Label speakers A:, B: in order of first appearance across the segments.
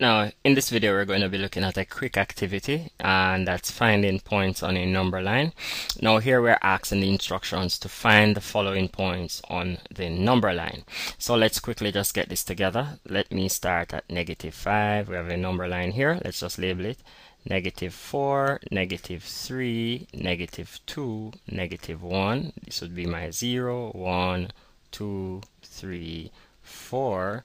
A: Now, in this video, we're going to be looking at a quick activity, and that's finding points on a number line. Now, here we're asking the instructions to find the following points on the number line. So let's quickly just get this together. Let me start at negative 5. We have a number line here. Let's just label it negative 4, negative 3, negative 2, negative 1. This would be my 0, 1, 2, 3, 4,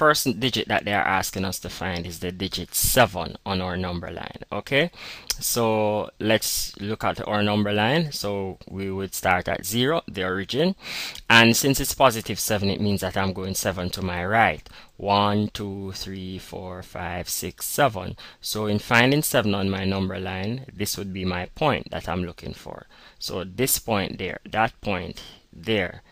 A: first digit that they are asking us to find is the digit 7 on our number line okay? So let's look at our number line. So we would start at 0 the origin. And since it's positive 7 it means that I'm going 7 to my right. 1 2 3 4 5 6 7 so in finding 7 on my number line this would be my point that I'm looking for. So this point there that point there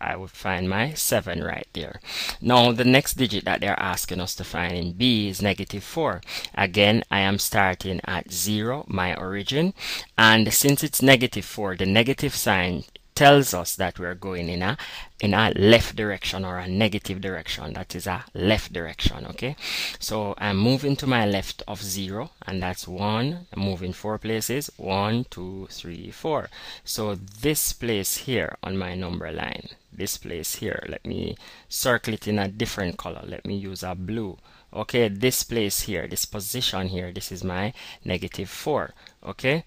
A: I would find my 7 right there. Now the next digit that they're asking us to find in B is negative 4. Again, I am starting at 0, my origin, and since it's negative 4, the negative sign tells us that we're going in a in a left direction or a negative direction. That is a left direction okay? So I'm moving to my left of zero and that's one I'm moving four places one two three four. So this place here on my number line this place here let me circle it in a different color. Let me use a blue. Okay this place here this position here this is my negative 4 okay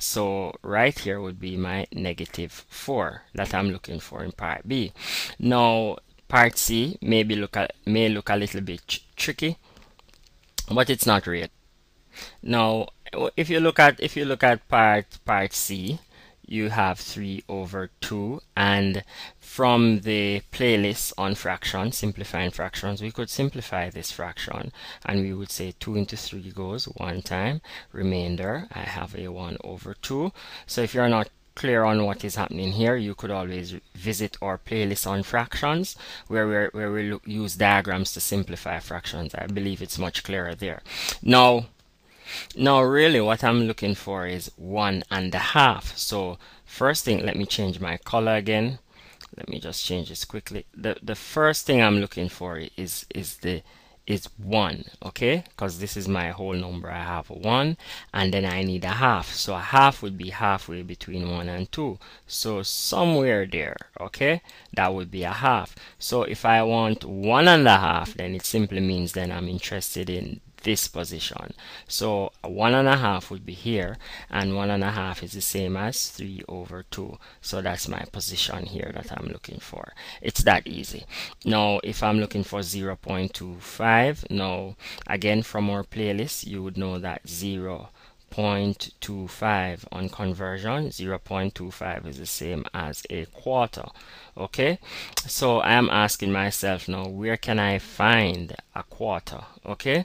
A: so right here would be my negative 4 that I'm looking for in part B. Now part C maybe look may look a little bit tricky, but it's not real. Now if you look at if you look at part part C, you have 3 over 2 and from the playlist on fractions simplifying fractions we could simplify this fraction. And we would say 2 into 3 goes one time. Remainder I have a 1 over 2 so if you're not clear on what is happening here you could always visit our playlist on fractions where we where we look, use diagrams to simplify fractions. I believe it's much clearer there. Now now really what I'm looking for is one and a half. So first thing, let me change my color again. Let me just change this quickly. The the first thing I'm looking for is is the is 1 okay because this is my whole number I have 1 and then I need a half so a half would be halfway between 1 and 2 so somewhere there okay that would be a half so if I want one and a half then it simply means then I'm interested in this position. So one and a half would be here and one and a half is the same as 3 over 2. So that's my position here that I'm looking for. It's that easy. Now if I'm looking for 0.25, now again from our playlist you would know that 0 0.25 on conversion 0.25 is the same as a quarter okay? So I am asking myself now where can I find a quarter okay?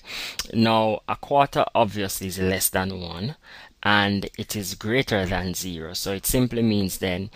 A: Now a quarter obviously is less than 1 and it is greater than 0 so it simply means then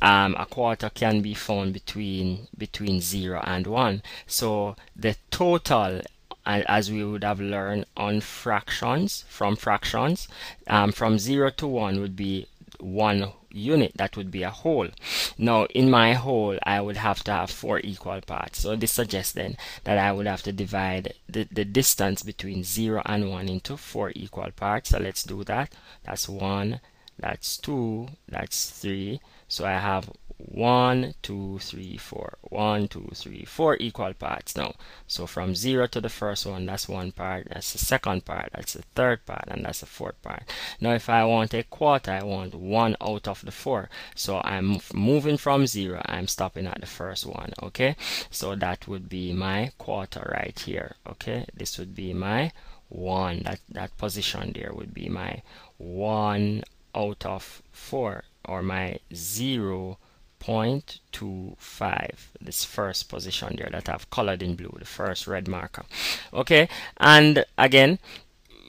A: um, a quarter can be found between between 0 and 1 so the total and as we would have learned on fractions from fractions um, from 0 to 1 would be one unit that would be a whole. Now in my whole I would have to have four equal parts. So this suggests then that I would have to divide the, the distance between 0 and 1 into four equal parts. So let's do that. That's 1 that's 2 that's 3 so I have one two three four. One two three four equal parts. Now so from zero to the first one that's one part. That's the second part. That's the third part and that's the fourth part. Now if I want a quarter I want one out of the four. So I'm moving from zero. I'm stopping at the first one okay? So that would be my quarter right here okay? This would be my one. That that position there would be my one out of four or my zero 0.25 this first position there that I've colored in blue the first red marker. Okay and again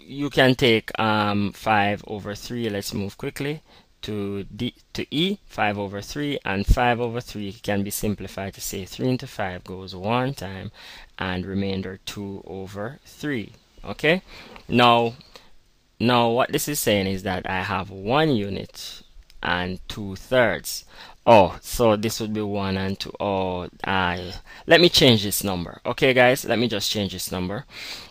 A: you can take um, 5 over 3 let's move quickly to D to E 5 over 3 and 5 over 3 can be simplified to say 3 into 5 goes one time and remainder 2 over 3 okay? Now now what this is saying is that I have one unit and 2 thirds oh so this would be 1 and 2 oh I let me change this number. Okay guys let me just change this number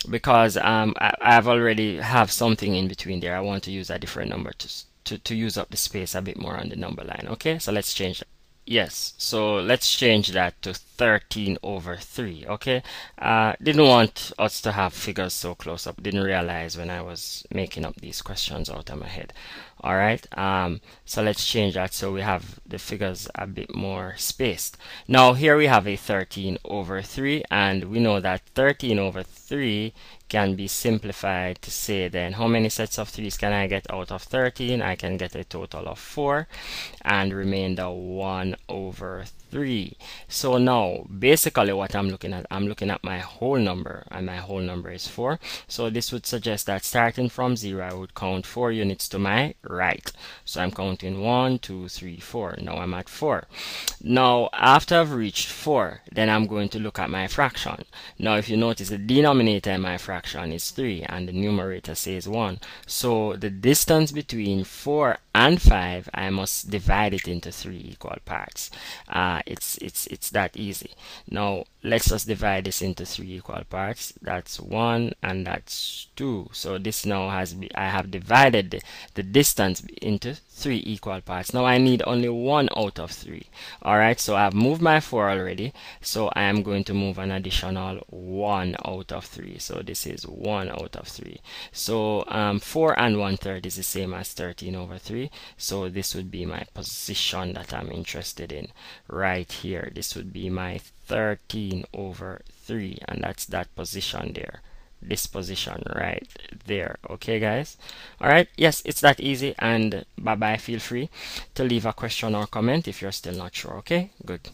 A: because um I, I've already have something in between there. I want to use a different number to, to, to use up the space a bit more on the number line. Okay so let's change that. Yes so let's change that to 13 over 3 okay? Uh, didn't want us to have figures so close up. Didn't realize when I was making up these questions out of my head. All right um, so let's change that so we have the figures a bit more spaced. Now here we have a 13 over 3 and we know that 13 over 3 can be simplified to say then how many sets of 3's can I get out of 13 I can get a total of 4 and remainder 1 over 3 so now basically what I'm looking at I'm looking at my whole number and my whole number is 4 so this would suggest that starting from 0 I would count 4 units to my right. So I'm counting 1 2 3 4 now I'm at 4 now after I've reached 4 then I'm going to look at my fraction. Now if you notice the denominator in my fraction is 3 and the numerator says 1 so the distance between 4 and 5 I must divide it into three equal parts. Uh, it's it's it's that easy now let's just divide this into three equal parts. That's one and that's two. So this now has be, I have divided the, the distance into three equal parts. Now I need only one out of three. Alright so I've moved my four already. So I am going to move an additional one out of three. So this is one out of three. So um, four and one third is the same as 13 over three. So this would be my position that I'm interested in right here. This would be my 13 over 3 and that's that position there. This position right there. Okay guys? All right. Yes it's that easy and bye bye feel free to leave a question or comment if you're still not sure. Okay? Good